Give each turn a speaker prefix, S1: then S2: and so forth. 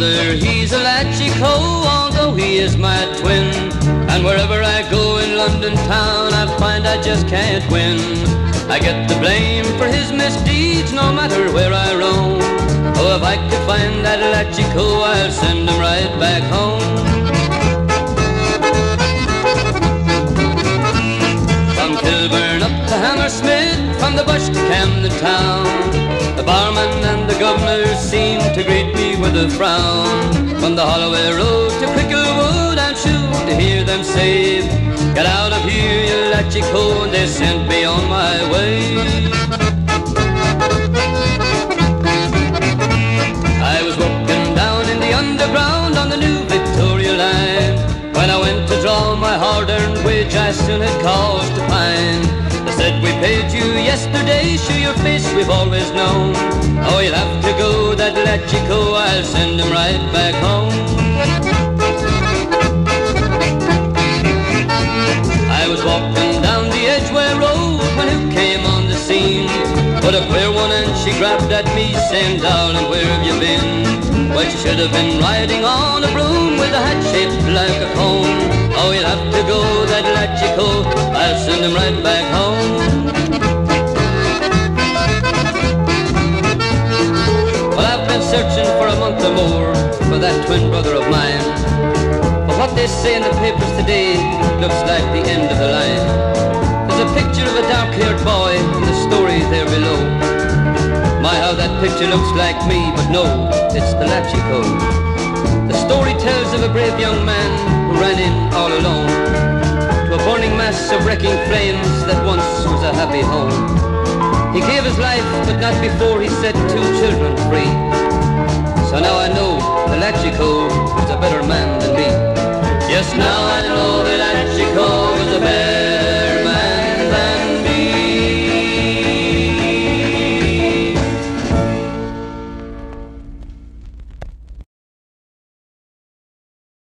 S1: brother, he's a Latchico, although he is my twin. And wherever I go in London town, I find I just can't win. I get the blame for his misdeeds no matter where I roam. Oh, if I could find that Latchico, I'll send him right back home. From Kilburn up to Hammersmith, from the bush to Camden town. The barman and the governor seemed to greet me with a frown. From the Holloway Road to Cricklewood, I'm sure to hear them say, Get out of here, you Latchico, and they sent me on my way. I was walking down in the underground on the new Victoria line. When I went to draw my hard-earned wage, I soon had cause to find. Said, we paid you yesterday, show your face we've always known. Oh, you'll have to go, that Latchico, I'll send him right back home. I was walking down the Edgware Road when who came on the scene? But a queer one and she grabbed at me saying, darling, where have you been? Well, she should have been riding on a broom with a hat shaped like a cone. Oh, you'll have to go, that Latchico, I'll send him right back home. Or more for that twin brother of mine. But what they say in the papers today looks like the end of the line. There's a picture of a dark-haired boy in the story there below. My, how that picture looks like me, but no, it's the Latchico. The story tells of a brave young man who ran in all alone to a burning mass of wrecking flames that once was a happy home. He gave his life, but not before he set two children free. So now I know the Latchico is a better man than me. Yes, now I